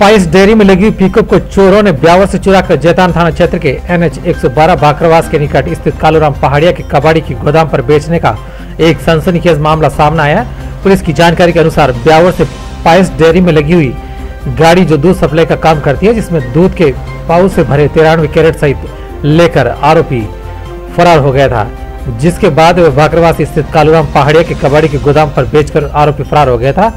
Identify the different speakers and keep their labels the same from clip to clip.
Speaker 1: Price dairy में लगी pickup को चोरों ने ब्यावर से चुरा कर जैतान थाना क्षेत्र के एन एच एक बाकरवास के निकट स्थित कालूराम पहाड़िया के कबाड़ी की गोदाम पर बेचने का एक सनसनीखेज मामला सामने आया। पुलिस की जानकारी के अनुसार ब्यावर से पाइस डेयरी में लगी हुई गाड़ी जो दूध सप्लाई का काम करती है, जिसमें दूध के पाउच से भरे तिरानवे कैरेट सहित लेकर आरोपी फरार हो गया था, जिसके बाद वह बाकरवास स्थित कालूराम पहाड़िया के कबाड़ी के गोदाम पर बेचकर आरोपी फरार हो गया था।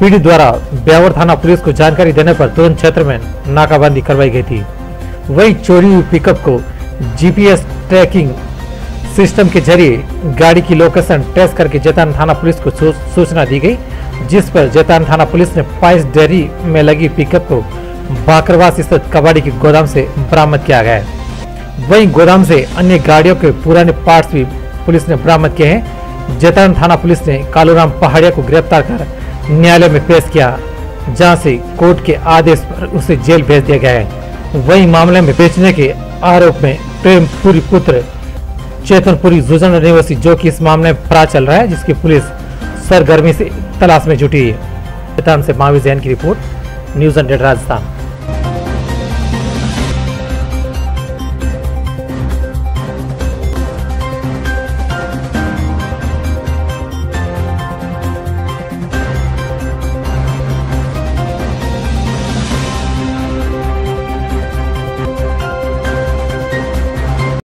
Speaker 1: पीड़ित द्वारा ब्यावर थाना पुलिस को जानकारी देने पर तुरंत क्षेत्र में नाकाबंदी करवाई गई थी। वही चोरी हुई पिकअप को जीपीएस ट्रैकिंग सिस्टम के ज़रिए गाड़ी की लोकेशन ट्रेस करके जैतान थाना पुलिस को सूचना दी गई, जिस पर जैतान थाना पुलिस ने पाइस डेयरी में लगी पिकअप को बाकरवास स्थित कबाड़ी के गोदाम से बरामद किया गया है। वहीं गोदाम से अन्य गाड़ियों के पुराने पार्ट्स भी पुलिस ने बरामद किए हैं। जैतान थाना पुलिस ने कालूराम पहाड़िया को गिरफ़्तार कर न्यायालय में पेश किया, जहाँ से कोर्ट के आदेश पर उसे जेल भेज दिया गया है। वही मामले में बेचने के आरोप में प्रेमपुरी पुत्र चेतनपुरी जुजन निवासी जो कि इस मामले में फरार चल रहा है, जिसकी पुलिस सरगर्मी से तलाश में जुटी है। महावीर जैन की रिपोर्ट, न्यूज़ हंड्रेड राजस्थान।